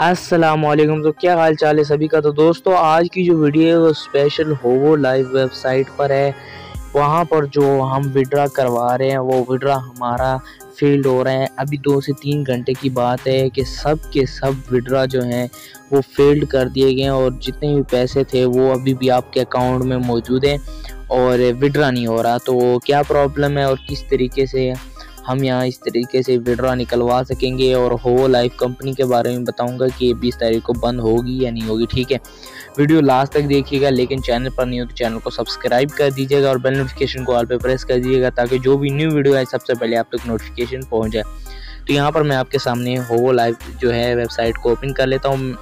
अस्सलाम वालेकुम तो क्या हाल चाल है सभी का? तो दोस्तों, आज की जो वीडियो है, वो स्पेशल होवो लाइव वेबसाइट पर है। वहाँ पर जो हम विड्रा करवा रहे हैं, वो विड्रा हमारा फेल्ड हो रहे हैं। अभी दो से तीन घंटे की बात है कि सब के सब विड्रा जो हैं, वो फेल्ड कर दिए गए हैं और जितने भी पैसे थे, वो अभी भी आपके अकाउंट में मौजूद हैं और विड्रा नहीं हो रहा। तो क्या प्रॉब्लम है और किस तरीके से हम यहाँ इस तरीके से विड्रा निकलवा सकेंगे और हो लाइफ कंपनी के बारे में बताऊँगा कि ये बीस तारीख को बंद होगी या नहीं होगी, ठीक है? वीडियो लास्ट तक देखिएगा, लेकिन चैनल पर नहीं हो तो चैनल को सब्सक्राइब कर दीजिएगा और बेल नोटिफिकेशन को ऑल पर प्रेस कर दीजिएगा ताकि जो भी न्यू वीडियो आए, सबसे पहले आप तक नोटिफिकेशन पहुँच जाए। तो यहाँ पर मैं आपके सामने होवो लाइव जो है वेबसाइट को ओपन कर लेता हूँ।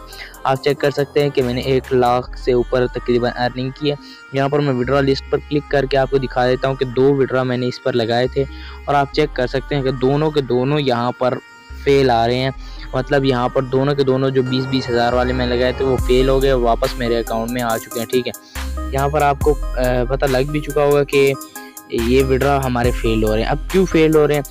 आप चेक कर सकते हैं कि मैंने एक लाख से ऊपर तकरीबन अर्निंग की है। यहाँ पर मैं विड्रा लिस्ट पर क्लिक करके आपको दिखा देता हूँ कि दो विड्रा मैंने इस पर लगाए थे और आप चेक कर सकते हैं कि दोनों के दोनों यहाँ पर फेल आ रहे हैं। मतलब यहाँ पर दोनों के दोनों जो बीस बीस हज़ार वाले मैंने लगाए थे वो फेल हो गए वापस मेरे अकाउंट में आ चुके हैं, ठीक है? यहाँ पर आपको पता लग भी चुका होगा कि ये विड्रा हमारे फेल हो रहे हैं। अब क्यों फेल हो रहे हैं?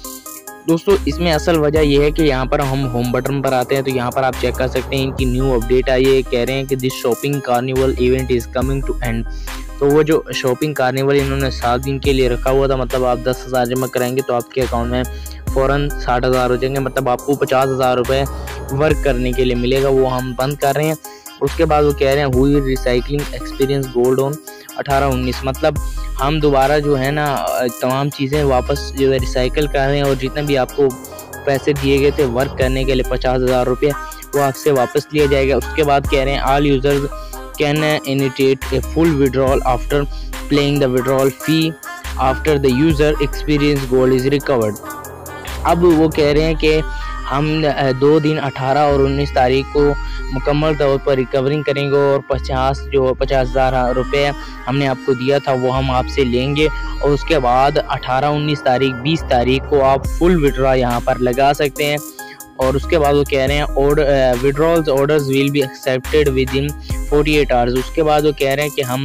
दोस्तों, इसमें असल वजह यह है कि यहाँ पर हम होम बटन पर आते हैं तो यहाँ पर आप चेक कर सकते हैं इनकी न्यू अपडेट आई है। कह रहे हैं कि this shopping carnival event is coming to end तो वो जो शॉपिंग कार्निवल इन्होंने सात दिन के लिए रखा हुआ था मतलब आप दस हज़ार जमा कराएँगे तो आपके अकाउंट में फ़ौरन साठ हज़ार हो जाएँगे। मतलब आपको पचास हज़ार रुपये वर्क करने के लिए मिलेगा, वो हम बंद कर रहे हैं। उसके बाद वो कह रहे हैं हुई रिसाइकलिंग एक्सपीरियंस गोल्ड ऑन अठारह उन्नीस मतलब हम दोबारा जो है ना तमाम चीज़ें वापस जो है रिसाइकिल कर रहे हैं और जितने भी आपको पैसे दिए गए थे वर्क करने के लिए पचास हज़ार रुपये, वो आपसे वापस लिया जाएगा। उसके बाद कह रहे हैं all users can initiate a full withdrawal after playing the withdrawal fee after the user experience gold is recovered अब वो कह रहे हैं कि हम दो दिन 18 और 19 तारीख को मुकम्मल तौर पर रिकवरिंग करेंगे और पचास जो पचास हज़ार रुपये हमने आपको दिया था वो हम आपसे लेंगे और उसके बाद 18 19 तारीख 20 तारीख को आप फुल विड्रा यहाँ पर लगा सकते हैं। और उसके बाद वो कह रहे हैं withdrawals orders will be accepted within forty eight hours उसके बाद वो कह रहे हैं कि हम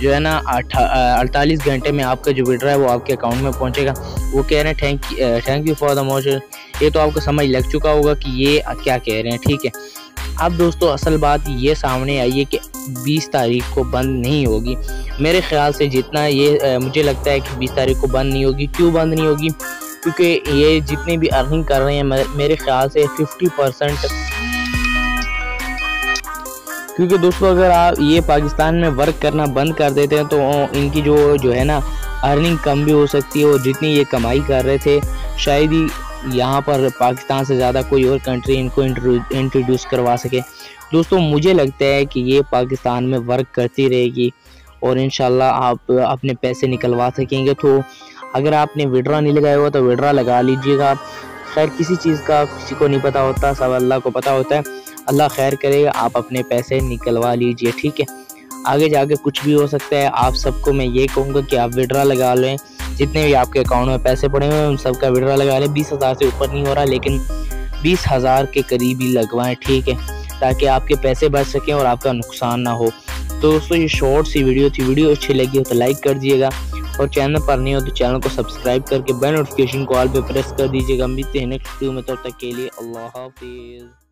जो है ना अड़तालीस घंटे में आपका जो विड्रा है वो आपके अकाउंट में पहुंचेगा। वो कह रहे हैं thank thank you for the motion ये तो आपको समझ लग चुका होगा कि ये क्या कह रहे हैं ठीक है। अब दोस्तों असल बात ये सामने आई है कि 20 तारीख को बंद नहीं होगी। मेरे ख्याल से जितना ये आ, मुझे लगता है कि 20 तारीख को बंद नहीं होगी। क्यों बंद नहीं होगी? क्योंकि ये जितने भी अर्निंग कर रहे हैं मेरे ख्याल से 50 परसेंट क्योंकि दोस्तों अगर आप ये पाकिस्तान में वर्क करना बंद कर देते हैं तो इनकी जो जो है ना अर्निंग कम भी हो सकती है और जितनी ये कमाई कर रहे थे शायद ही यहाँ पर पाकिस्तान से ज़्यादा कोई और कंट्री इनको इंट्रोड्यूस करवा सके। दोस्तों, मुझे लगता है कि ये पाकिस्तान में वर्क करती रहेगी और इन आप अपने पैसे निकलवा सकेंगे। तो अगर आपने विड्रा नहीं लगाया हुआ तो विड्रा लगा लीजिएगा। खैर, किसी चीज़ का किसी को नहीं पता होता, सब अल्लाह को पता होता है। अल्लाह खैर करेगा, आप अपने पैसे निकलवा लीजिए, ठीक है? आगे जाके कुछ भी हो सकता है। आप सबको मैं ये कहूँगा कि आप विड्रा लगा लें। जितने भी आपके अकाउंट में पैसे पड़े हुए हैं, उन सबका विड्रा लगा लें। बीस हज़ार से ऊपर नहीं हो रहा, लेकिन बीस हज़ार के करीब ही लगवाएँ, ठीक है? ताकि आपके पैसे बच सकें और आपका नुकसान ना हो। तो दोस्तों, ये शॉर्ट सी वीडियो थी। वीडियो अच्छी लगी हो तो लाइक कर दीजिएगा। और चैनल पर नहीं हो तो चैनल को सब्सक्राइब करके बेल नोटिफिकेशन को ऑल पे प्रेस कर दीजिएगा। मिलते हैं नेक्स्ट वीडियो में, तब तक के लिए अल्लाह हाफिज़।